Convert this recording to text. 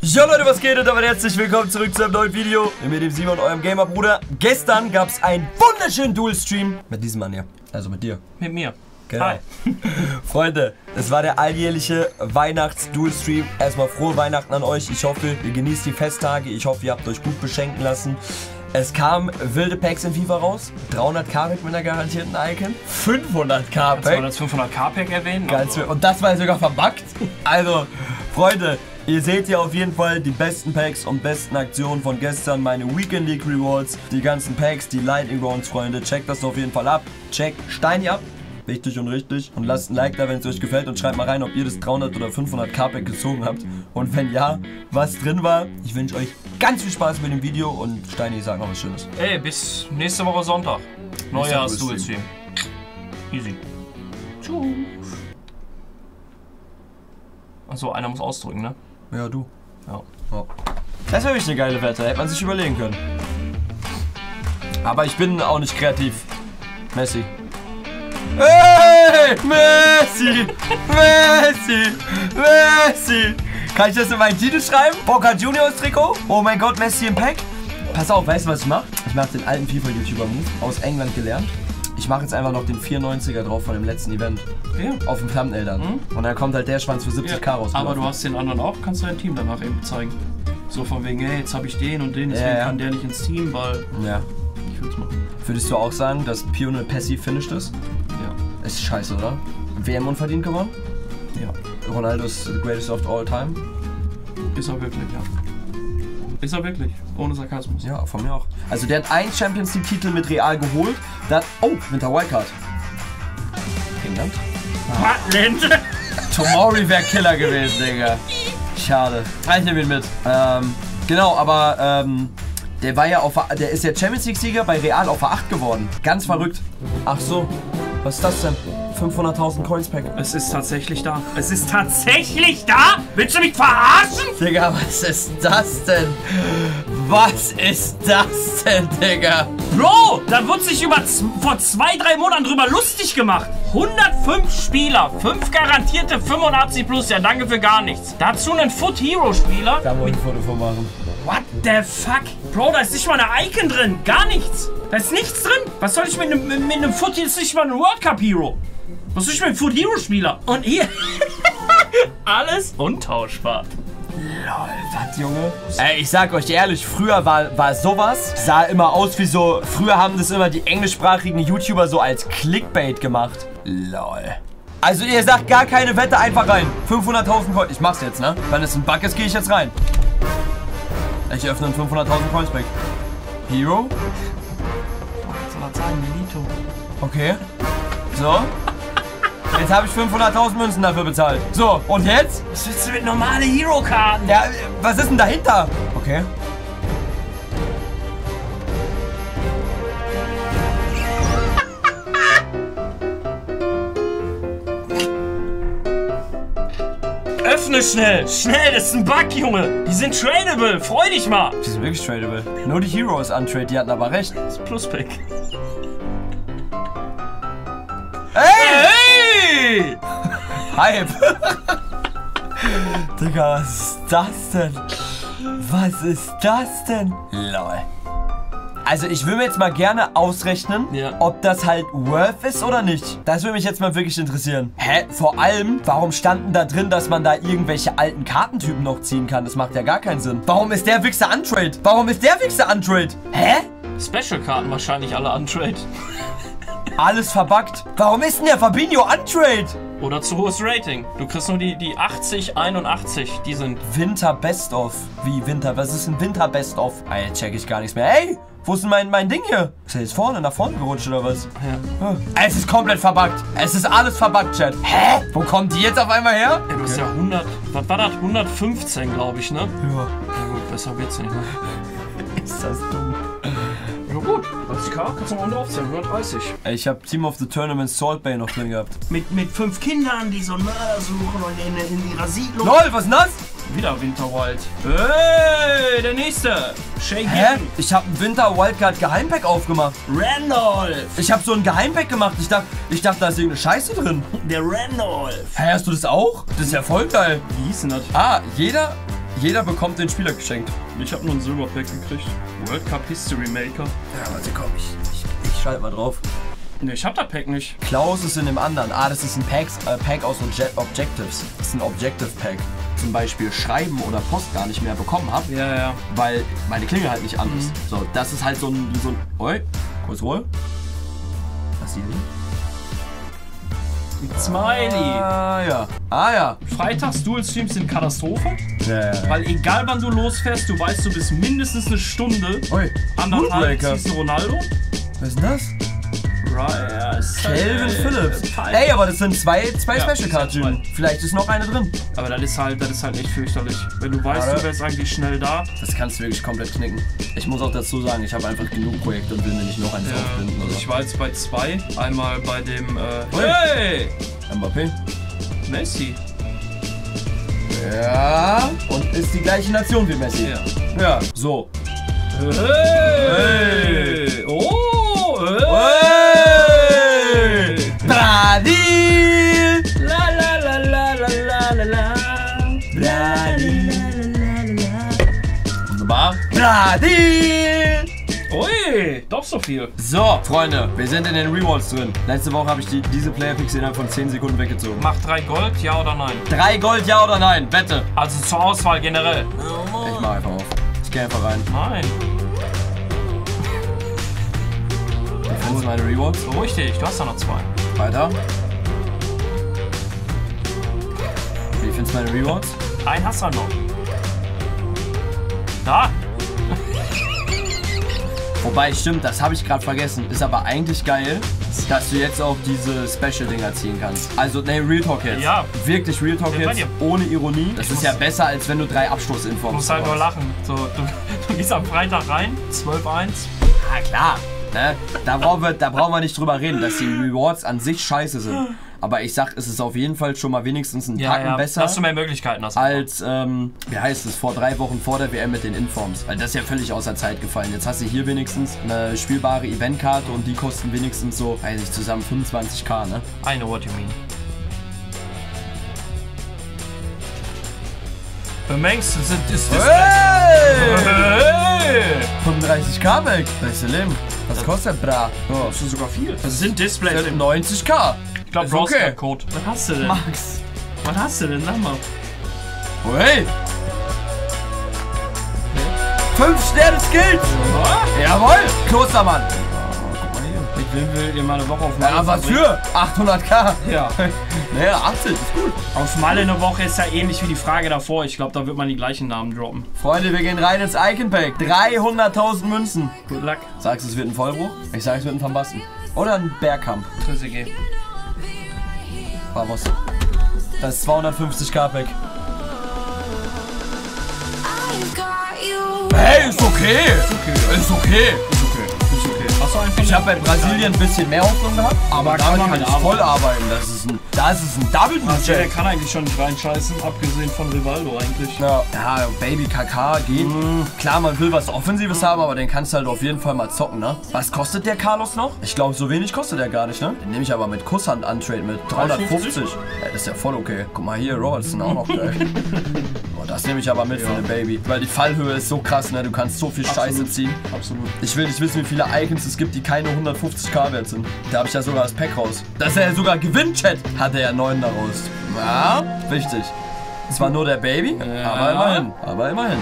Jo Leute, was geht und damit herzlich willkommen zurück zu einem neuen Video mit dem Simon, eurem Gamer-Bruder. Gestern gab es einen wunderschönen Dual-Stream mit diesem Mann hier, also mit dir. Mit mir. Genau. Hi. Freunde, es war der alljährliche Weihnachts-Dual-Stream. Erstmal frohe Weihnachten an euch. Ich hoffe, ihr genießt die Festtage. Ich hoffe, ihr habt euch gut beschenken lassen. Es kamen wilde Packs in FIFA raus. 300 K-Pack mit einer garantierten Icon. 500 Soll man K-Pack. das 500k-Pack erwähnen? Ganz Also, und das war sogar verbuggt. Also, Freunde, ihr seht hier auf jeden Fall die besten Packs und besten Aktionen von gestern. Meine Weekend League Rewards, die ganzen Packs, die Lightning Rounds, Freunde. Checkt das auf jeden Fall ab. Checkt Steini ab. Wichtig und richtig. Und lasst ein Like da, wenn es euch gefällt. Und schreibt mal rein, ob ihr das 300 oder 500 K-Pack gezogen habt. Und wenn ja, was drin war. Ich wünsche euch ganz viel Spaß mit dem Video. Und Steini, sag noch was Schönes. ey, bis nächste Woche Sonntag. Neujahrs-Dual-Stream. Easy. Tschüss. Achso, einer muss ausdrücken, ne? Ja, du. Ja. Ja. Das wäre wirklich eine geile Wette, hätte man sich überlegen können. Aber ich bin auch nicht kreativ. Messi. Hey! Messi! Messi! Messi! Kann ich das in meinen Titel schreiben? Boca Juniors Trikot? Oh mein Gott, Messi im Pack? Pass auf, weißt du, was ich mache? Ich mache den alten FIFA-YouTuber-Move aus England gelernt. Ich mache jetzt einfach noch den 94er drauf von dem letzten Event. ja. Auf dem Thumbnail dann. Und dann kommt halt der Schwanz für 70k raus. Aber du hast den anderen auch, kannst du dein Team danach eben zeigen. So von wegen, hey, jetzt habe ich den und den, deswegen Ja, ja. kann der nicht ins Team, weil Ja. ich will's machen. Würdest du auch sagen, dass Pionel passiv finished ist? Ja. Ist scheiße, oder? WM unverdient gewonnen? Ja. Ronaldo ist the greatest of all time? Ist er wirklich, ja. Ist er wirklich. Ohne Sarkasmus. Ja, von mir auch. Also der hat einen Champions League Titel mit Real geholt. Dann, oh, Winter Wildcard. England? Patland! Tomori wäre Killer gewesen, Digga. Schade. Ah, Ich nehme ihn mit. Ähm, genau, aber ähm, der war ja auf der- der ist ja Champions League Sieger bei Real auf der 8 geworden. Ganz verrückt. Ach so. Was ist das denn? 500.000 Coins Pack. Es ist tatsächlich da. Es ist tatsächlich da? Willst du mich verarschen? Digga, was ist das denn? Was ist das denn, Digga? Bro, da wird sich über vor zwei, drei Monaten drüber lustig gemacht. 105 Spieler, 5 garantierte 85 plus, ja danke für gar nichts. Dazu einen Foot Hero Spieler. Da wollte ich ein Foto von machen. What the fuck? Bro, da ist nicht mal eine Icon drin. Gar nichts. Da ist nichts drin. Was soll ich mit einem, mit einem Foot, hier ist nicht mal ein World Cup Hero. Was soll ich mit Foot Hero Spieler? Und hier. Alles untauschbar. Lol, was, Junge? Ey, ich sag euch ehrlich, früher war, war sowas, sah immer aus wie so, früher haben das immer die englischsprachigen YouTuber so als Clickbait gemacht. Lol. Also ihr sagt gar keine Wette, einfach rein. 500.000 Coins. Ich mach's jetzt, ne? Wenn es ein Bug ist, gehe ich jetzt rein. Ich öffne einen 500.000 Coins Pack. Hero? Soll er sagen, Milito? Okay. So. Jetzt habe ich 500.000 Münzen dafür bezahlt. So, und jetzt? Was willst du mit normale Hero-Karten? Ja, was ist denn dahinter? Okay. Öffne schnell! Schnell, das ist ein Bug, Junge! Die sind tradable! Freu dich mal! Die sind wirklich tradable. Nur die Hero ist untrade, die hatten aber recht. Das ist Pluspick. Hey! Hype! Digga, was ist das denn? Was ist das denn? Lol. Also ich will mir jetzt mal gerne ausrechnen, Ja. ob das halt worth ist oder nicht. Das würde mich jetzt mal wirklich interessieren. Hä? Vor allem, warum standen da drin, dass man da irgendwelche alten Kartentypen noch ziehen kann? Das macht ja gar keinen Sinn. Warum ist der Wichser untrade? Warum ist der Wichser untrade? Hä? Special-Karten wahrscheinlich alle untrade. Alles verbuggt. Warum ist denn der Fabinho untrade? Oder zu hohes Rating. Du kriegst nur die, die 80, 81. Die sind. Winter Best of. Wie Winter? Was ist ein Winter Best of? Ah, jetzt check ich gar nichts mehr. Ey, wo ist denn mein, mein Ding hier? Ist er jetzt vorne, nach vorne gerutscht oder was? Ja. Es ist komplett verbuggt. Es ist alles verbuggt, Chat. Hä? Wo kommt die jetzt auf einmal her? Ey, du bist ja 100. Was war das? 115, glaube ich, ne? Ja. Ja, gut, besser wird's nicht, ne? Ist das dumm. Ja, gut. 30k kannst du mal draufzählen. 130. Ey, ich hab Team of the Tournament Salt Bay noch drin gehabt. Mit, mit fünf Kindern, die so einen Mörder suchen und in, in ihrer Siedlung. LOL, was ist denn das? Wieder Winterwild. Hey, der nächste. Shay Hä? Ich hab ein Winter Wildcard Geheimpack aufgemacht. Randolph. Ich hab so ein Geheimpack gemacht. Ich dachte, ich dachte, da ist irgendeine Scheiße drin. Der Randolph. Hä, hast du das auch? Das ist ja voll geil. Wie hieß denn das? Ah, jeder, Jeder bekommt den Spieler geschenkt. Ich habe nur ein Silberpack gekriegt. World Cup History Maker. Ja, warte, komm, ich, ich, ich schalte mal drauf. Ne, ich hab das Pack nicht. Klaus ist in dem anderen. Ah, das ist ein Pack, äh, Pack aus Obje Objectives. Das ist ein Objective Pack. Zum Beispiel Schreiben oder Post gar nicht mehr bekommen habe, Ja, ja. weil meine Klinge halt nicht an ist. So, das ist halt so ein. So ein Oi, kurz Ruhe. Was ist die Smiley. Ah, ja. Ah, ja. Freitags Dual-Streams sind Katastrophe. Ja, ja. Weil egal wann du losfährst, du weißt, du bist mindestens eine Stunde Moonbreaker. ziehst einen Ronaldo. Was ist denn das? Calvin Phillips. Ey, aber das sind zwei, zwei Ja, Special Cards. zwei. Jim. Vielleicht ist noch eine drin. Aber das ist halt, das ist halt echt fürchterlich. Wenn du weißt, Warte. du wärst eigentlich schnell da. Das kannst du wirklich komplett knicken. Ich muss auch dazu sagen, ich habe einfach genug Projekte und will mir nicht noch eins aufbinden. also Oder ich war jetzt bei zwei. Einmal bei dem, äh, hey, Mbappé. Messi. Ja. Und ist die gleiche Nation wie Messi. Ja. Ja. So. Hey. Oh, Brasil! La la la la la la la la. Wunderbar. Brasil! Ui, doch so viel. So, Freunde, wir sind in den Rewards drin. Letzte Woche habe ich die, diese Player Picks innerhalb von 10 Sekunden weggezogen. Macht drei Gold, ja oder nein? Drei Gold, ja oder nein? Wette. Also zur Auswahl generell. Ich mach einfach auf. Ich gehe einfach rein. Nein. Wie findest du meine Rewards? Beruhig dich, du hast da noch zwei. Weiter. Wie findest du meine Rewards? Einen hast du noch. Da. Wobei, stimmt, das habe ich gerade vergessen. Ist aber eigentlich geil, dass du jetzt auch diese Special-Dinger ziehen kannst. Also, ne, Real Talk jetzt. Ja. Wirklich Real Talk jetzt, ohne Ironie. Das ist muss- ja besser, als wenn du drei Du Abstoßinforms musst halt nur lachen. So, du, du gehst am Freitag rein, 12-1. Ah, klar. Ne? Da, brauchen wir, da brauchen wir nicht drüber reden, dass die Rewards an sich scheiße sind. Aber ich sag, es ist auf jeden Fall schon mal wenigstens ein Tacken besser. Dass du mehr Möglichkeiten hast. als, ähm, wie heißt es, vor drei Wochen vor der WM mit den Informs. Weil das ist ja völlig außer Zeit gefallen. Jetzt hast du hier wenigstens eine spielbare Eventkarte und die kosten wenigstens so, weiß ich, zusammen 25k, ne? I know what you mean. Bemerkst du, sind ist das. Hey! Hey! 35k weg. Beste Leben. Was kostet bra? Oh. Das ist sogar viel. Das sind Displays. im- 90k. Ich glaube, ist brauchst okay. Code. Was hast du denn? Max. Was hast du denn? Sag mal. Oh, hey. 5 Sterne Skills. Jawohl. Klostermann. Ich will, will dir mal eine Woche auf Malle Ja, was für? 800k. Ja. Naja, 80 ist gut. Auf Malle eine Woche ist ja ähnlich wie die Frage davor. Ich glaube, da wird man die gleichen Namen droppen. Freunde, wir gehen rein ins Icon Pack. 300.000 Münzen. Good luck. Sagst du, es wird ein Vollbruch? Ich sag, es wird ein Van Basten. Oder ein Bergkamp. Trissi Vamos. Das ist 250k Pack. I've got you. Hey, ist okay. Ist okay. Ist okay. Ist okay. Du einfach Ich habe bei Brasilien ein bisschen mehr Hoffnung gehabt, aber kann damit man kann mit ich arbeiten. voll arbeiten. Das ist ein, das ist ein Double Der Budget. kann eigentlich schon nicht reinscheißen, abgesehen von Rivaldo eigentlich. Ja. ja, Baby KK geht. Klar, man will was Offensives haben, aber den kannst du halt auf jeden Fall mal zocken, ne? Was kostet der Carlos noch? Ich glaube, so wenig kostet der gar nicht, ne? Den nehme ich aber mit Kusshand an Trade mit 350. 350? Ja, das ist ja voll okay. Guck mal hier, Robertson auch noch geil. das nehme ich aber mit für eine Baby. Weil die Fallhöhe ist so krass, ne? Du kannst so viel Scheiße Absolut. ziehen. Absolut. Ich will nicht wissen, wie viele Icons es gibt, die keine 150k wert sind. Da habe ich ja sogar das Pack raus. Dass er ja sogar gewinnt, Chat, hat er ja 9 daraus. Ja, wichtig. Zwar nur der Baby, Ja. aber immerhin. Aber immerhin.